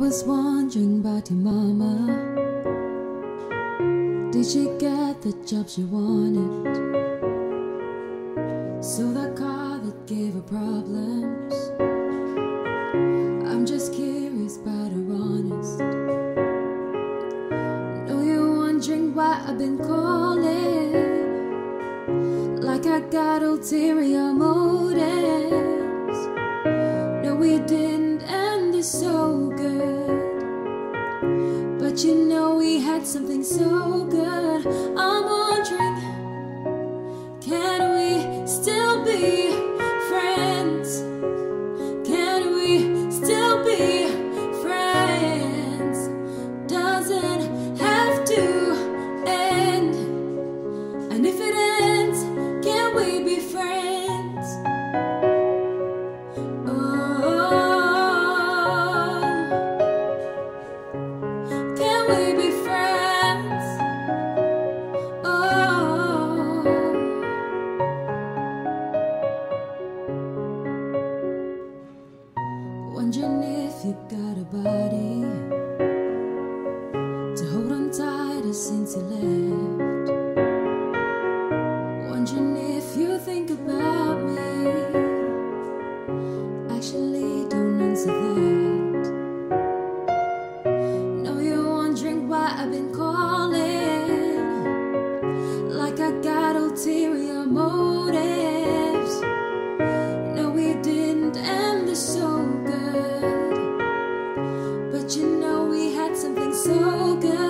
was wondering about your mama. Did she get the job she wanted? So that car that gave her problems. I'm just curious about her honest. Know you're wondering why I've been calling. Like I got ulterior motives. Know we had something so good. I'm wondering, can we still be friends? Can we still be friends? Doesn't have to end. And if it if you got a body to hold on tighter since you left. Wondering if you think about me. Actually, don't answer that. Know you're wondering why I've been calling. Like I got ulterior motives. But you know we had something so good.